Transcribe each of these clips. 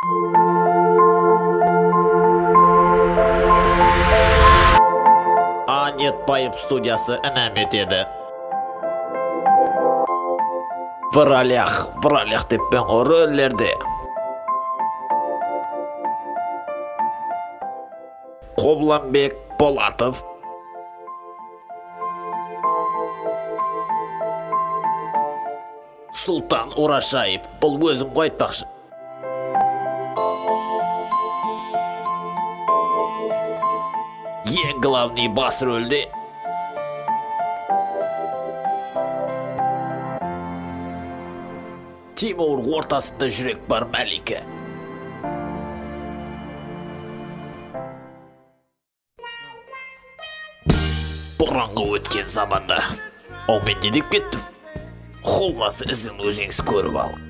Анет Байып студиясы інәм етеді. В ролях, в ролях деп пен ғой рөлдерде. Қобланбек Болатов. Сұлтан Урашаев. Бұл өзім ғой. Главный бас рөлде Тимур ортасында жүрек бар Мәлике. бұрынғы өткен заманда ал мен не деп кеттім. Қолбасы ізін өзіңіз көріп ал.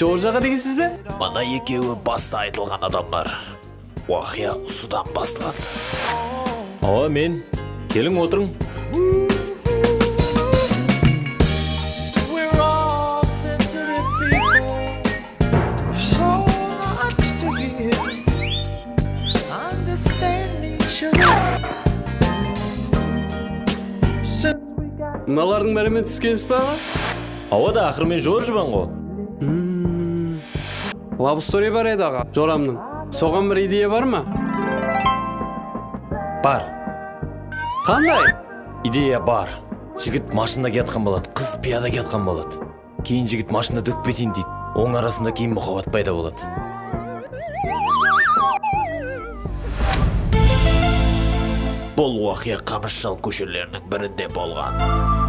Жоржаға дегенсіз бе? Мына екеуі баста айтылған адамдар. Уақия судан басталады. Ава мен. Келің отырың. Мыналардың бәрімен түскенсіз ба аға? Ава да ақыры мен жоржбан ғой. Лав стори бар еді аға жорамның соған бір идея бар ма бар қандай идея бар жігіт машинада кетқан болады қыз пияда кетқан болады кейін жігіт машинада дөкпетейін дейді оның арасында кейін мұхаббат пайда болады бұл уақия қамысшал көшелерінің бірінде болған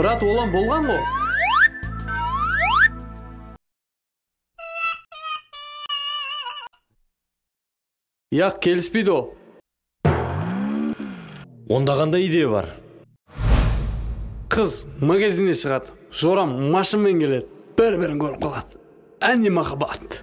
брат олан болған ғой. Яқ келіспейді ол. Онда қандай идея бар. Қыз магазиннен шығады. Жорам машинамен келеді. Бір бірін көріп қалады. Әне махаббат.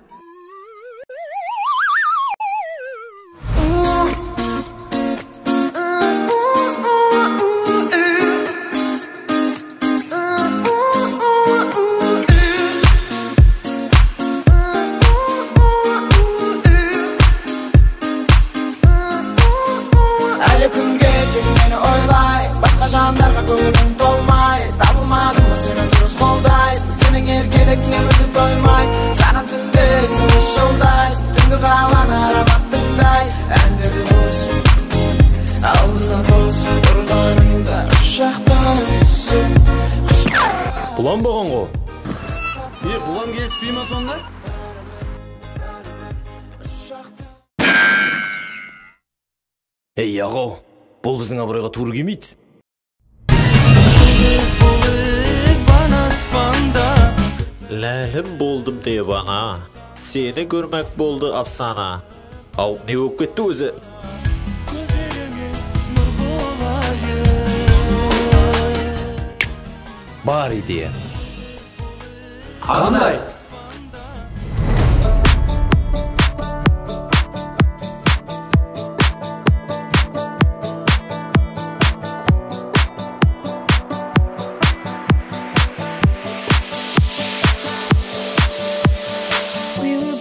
Бұлан болған ғой е келіспей ма сонда ей ағау бұл біздің абыройға тура келмейді ләлім болдым деп ана сені көрмек болды афсана ау не болып кетті өзі бар идея We were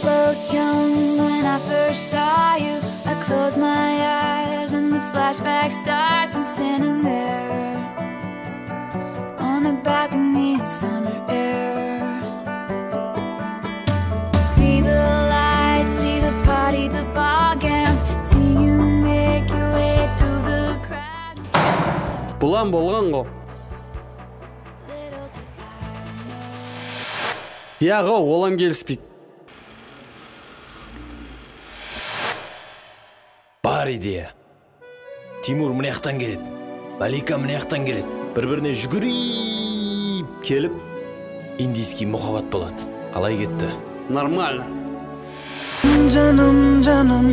both young when I first saw you. I close my eyes and the flashback Starts, I'm standing there on a balcony in. бұлан болған ғой Little did I know. яғы олам келіспейді бар идея тимур мына жактан келет малика мына жактан келет бири бирине жүгүрүп келип индийский мухаббат болот калай кетти нормально जन्म जन्म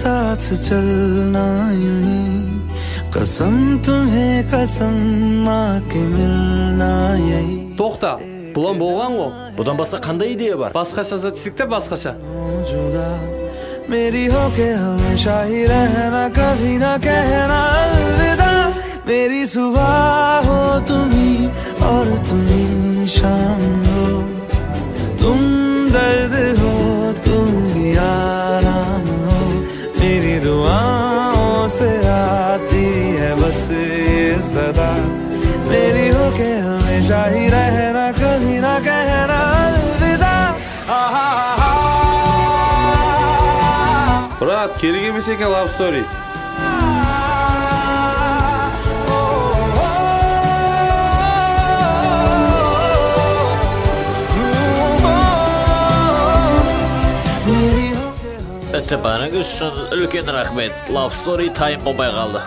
साथ चलना यूं ही कसम तुम्हें कसम माँ के मिलना यही токта булан болгон го будан башка кандай идея бар башкача десек да башкача जुदा मेरी हो के हमेशा ही रहना कभी ना कहना अलविदा मेरी सुबह हो तुम ही और तुम ही शाम शाही रहना कहीं ना कहना अलविदा Murat geri girmesek ya Love Story. Itibana güçsün, ülken rahmet. Love Story Time Bobay kaldı.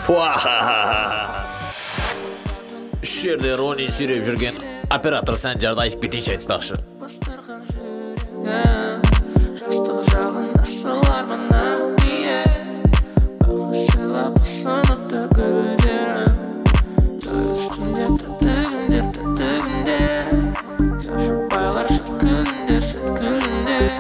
Үш жерде ронин сүйреп жүрген оператор санжарды айтып кетейінші айтпақшы жастық күндер